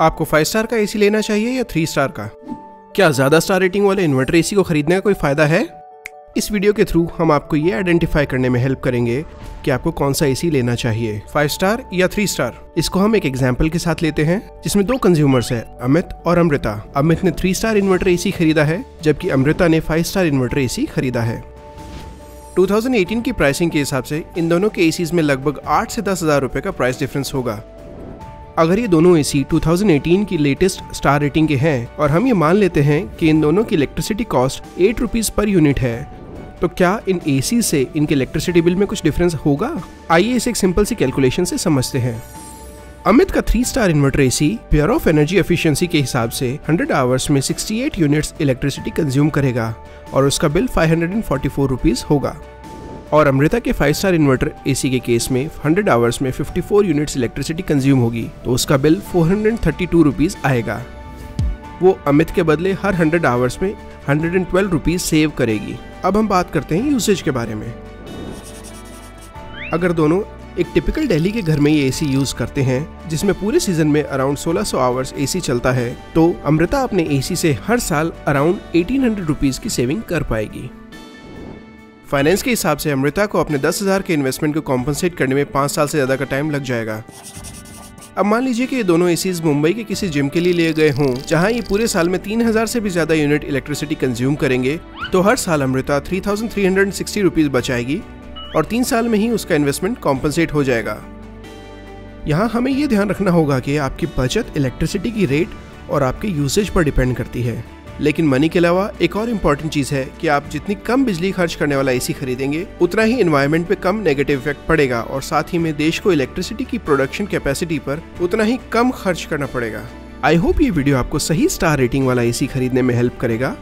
आपको five star का AC लेना चाहिए या थ्री स्टार का? क्या ज़्यादा स्टार रेटिंग वाले इन्वर्टर एसी को खरीदने का कोई फ़ायदा है? इस वीडियो के थ्रू हम आपको ये आइडेंटिफाई करने में हेल्प करेंगे कि आपको कौन सा एसी लेना चाहिए फाइव स्टार या थ्री स्टार इसको हम एक एग्ज़ाम्पल के साथ लेते हैं, जिसमें दो कंज्यूमर्स है, अमित और अमृता। अमित ने थ्री स्टार इन्वर्टर एसी खरीदा है, जबकि अमृता ने फाइव स्टार इन्वर्टर एसी खरीदा है। 2018 की प्राइसिंग के हिसाब से इन दोनों के एसीज में लगभग आठ से दस हज़ार रुपए का प्राइस डिफरेंस होगा। अगर ये दोनों एसी 2018 की लेटेस्ट स्टार रेटिंग के हैं और हम ये मान लेते हैं कि इन दोनों की electricity cost eight rupees per unit है तो क्या इन एसी से इनके इलेक्ट्रिसिटी बिल में कुछ डिफरेंस होगा? आइए इसे एक सिंपल सी कैलकुलेशन से समझते हैं। अमित का three star inverter AC pair of energy efficiency के हिसाब से 100 आवर्स में 68 यूनिट्स इलेक्ट्रिसिटी कंज्यूम करेगा और उसका बिल फाइव हंड्रेड होगा। और अमृता के फाइव स्टार इन्वर्टर एसी के केस में 100 आवर्स में 54 यूनिट्स इलेक्ट्रिसिटी कंज्यूम होगी तो उसका बिल फोर हंड्रेड आएगा। वो अमित के बदले हर 100 आवर्स में hundred and twelve rupees save करेगी। अब हम बात करते हैं यूसेज के बारे में। अगर दोनों एक टिपिकल दिल्ली के घर में ये एसी यूज़ करते हैं, जिसमें पूरे सीज़न में अराउंड 1600 आवर्स एसी चलता है तो अमृता अपने एसी से हर साल अराउंड एटीन हंड्रेड रुपीज़ की सेविंग कर पाएगी। फाइनेंस के हिसाब से अमृता को अपने दस हज़ार के इन्वेस्टमेंट को कॉम्पनसेट करने में पाँच साल से ज़्यादा का टाइम लग जाएगा। अब मान लीजिए कि ये दोनों एसीज मुंबई के किसी जिम के लिए लिए गए हों, जहाँ ये पूरे साल में तीन हज़ार से भी ज़्यादा यूनिट इलेक्ट्रिसिटी कंज्यूम करेंगे तो हर साल Amrita three thousand three hundred sixty rupees बचाएगी और तीन साल में ही उसका इन्वेस्टमेंट कॉम्पनसेट हो जाएगा। यहाँ हमें ये ध्यान रखना होगा कि आपकी बचत इलेक्ट्रिसिटी की रेट और आपके यूसेज पर डिपेंड करती है। लेकिन मनी के अलावा एक और इम्पोर्टेंट चीज़ है कि आप जितनी कम बिजली खर्च करने वाला एसी खरीदेंगे, उतना ही इन्वायरमेंट पे कम नेगेटिव इफ़ेक्ट पड़ेगा और साथ ही में देश को इलेक्ट्रिसिटी की प्रोडक्शन कैपेसिटी पर उतना ही कम खर्च करना पड़ेगा। आई होप ये वीडियो आपको सही स्टार रेटिंग वाला एसी खरीदने में हेल्प करेगा।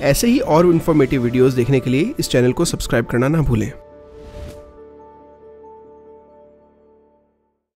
ऐसे ही और इन्फॉर्मेटिव वीडियोस देखने के लिए इस चैनल को सब्सक्राइब करना ना भूलें।